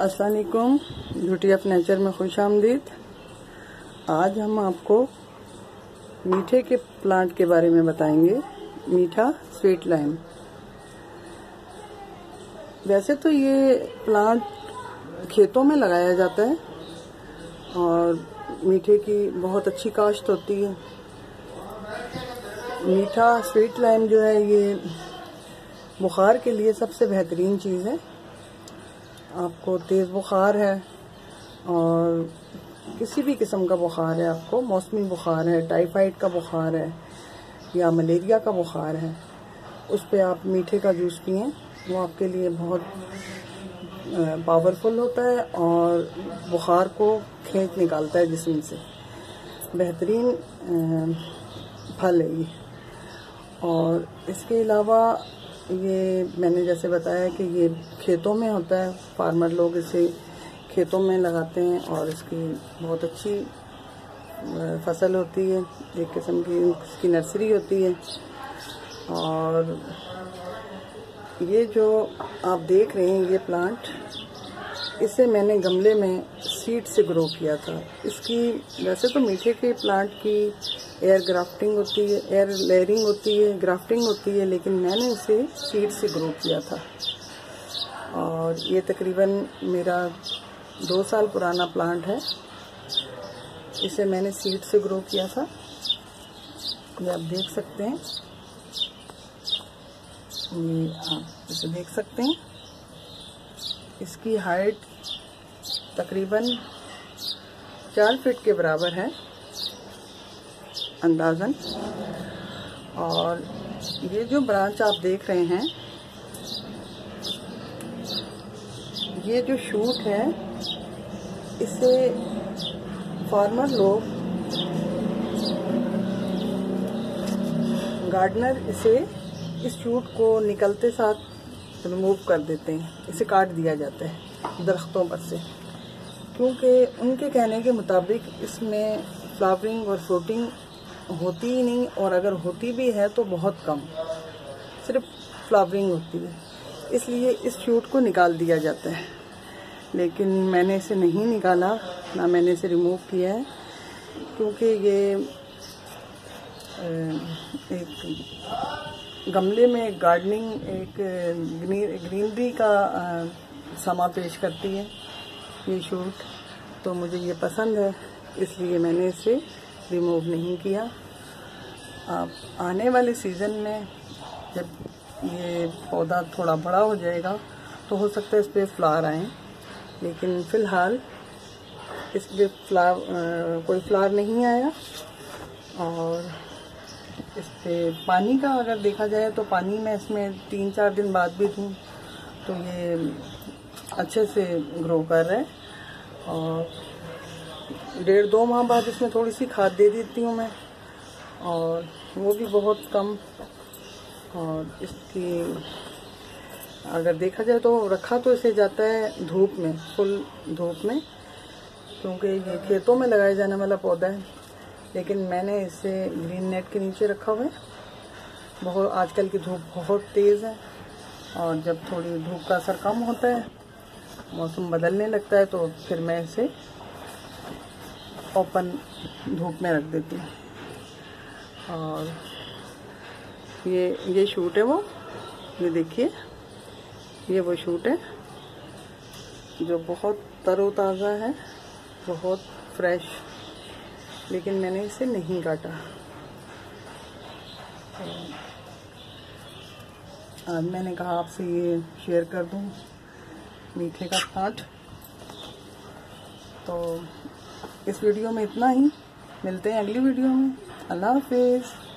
असलकुम beauty of nature में खुश आमदीद। आज हम आपको मीठे के प्लांट के बारे में बताएँगे, मीठा स्वीट लाइम। वैसे तो ये प्लांट खेतों में लगाया जाता है और मीठे की बहुत अच्छी काश्त होती है। मीठा स्वीट लाइम जो है, ये बुखार के लिए सबसे बेहतरीन चीज़ है। आपको तेज़ बुखार है और किसी भी किस्म का बुखार है आपको, मौसमी बुखार है, टाइफाइड का बुखार है या मलेरिया का बुखार है, उस पर आप मीठे का जूस पिए, वो आपके लिए बहुत पावरफुल होता है और बुखार को खींच निकालता है जिसम से। बेहतरीन फल है ये। और इसके अलावा ये मैंने जैसे बताया कि ये खेतों में होता है फार्मर लोग इसे खेतों में लगाते हैं और इसकी बहुत अच्छी फ़सल होती है, एक किस्म की इसकी नर्सरी होती है। और ये जो आप देख रहे हैं, ये प्लांट इसे मैंने गमले में सीड से ग्रो किया था। इसकी, वैसे तो मीठे के प्लांट की एयर ग्राफ्टिंग होती है एयर लेयरिंग होती है ग्राफ्टिंग होती है, लेकिन मैंने इसे सीड से ग्रो किया था। और ये तकरीबन मेरा दो साल पुराना प्लांट है। इसे मैंने सीड से ग्रो किया था। ये आप देख सकते हैं। ये आप इसे देख सकते हैं। इसकी हाइट तकरीबन चार फीट के बराबर है। अंदाजन। और ये जो ब्रांच आप देख रहे हैं, ये जो शूट है, इसे फार्मर लोग गार्डनर इसे इस शूट को निकलते साथ रिमूव कर देते हैं। इसे काट दिया जाता है दरख्तों पर से। क्योंकि उनके कहने के मुताबिक इसमें फ्लावरिंग और फ्रूटिंग होती ही नहीं, और अगर होती भी है तो बहुत कम। सिर्फ़ फ्लावरिंग होती है। इसलिए इस शूट को निकाल दिया जाता है। लेकिन मैंने इसे नहीं निकाला, ना मैंने इसे रिमूव किया है, क्योंकि ये एक गमले में गार्डनिंग एक ग्रीनरी का समा पेश करती है ये शूट तो मुझे ये पसंद है, इसलिए मैंने इसे रिमूव नहीं किया। आप आने वाले सीज़न में जब ये पौधा थोड़ा बड़ा हो जाएगा तो हो सकता है इस पर फ्लावर आए। लेकिन फ़िलहाल इस पर फ्लावर कोई फ्लावर नहीं आया। और इस पर पानी का अगर देखा जाए तो पानी मैं इसमें तीन चार दिन बाद भी दूँ तो ये अच्छे से ग्रो कर रहा है। और डेढ़ दो माह बाद इसमें थोड़ी सी खाद दे देती हूँ मैं। और वो भी बहुत कम। और इसकी अगर देखा जाए तो रखा तो इसे जाता है धूप में, फुल धूप में, क्योंकि ये खेतों में लगाया जाने वाला पौधा है। लेकिन मैंने इसे ग्रीन नेट के नीचे रखा हुआ है। बहुत, आजकल की धूप बहुत तेज़ है। और जब थोड़ी धूप का असर कम होता है, मौसम बदलने लगता है तो फिर मैं इसे ओपन धूप में रख देती हूँ। और ये ये शूट है वो। ये देखिए, ये वो शूट है, जो बहुत तरोताज़ा है, बहुत फ्रेश लेकिन मैंने इसे नहीं काटा। आज मैंने कहा आपसे ये शेयर कर दूँ मीठे का पाठ तो इस वीडियो में इतना ही। मिलते हैं अगली वीडियो में। अल्लाह हाफिज़।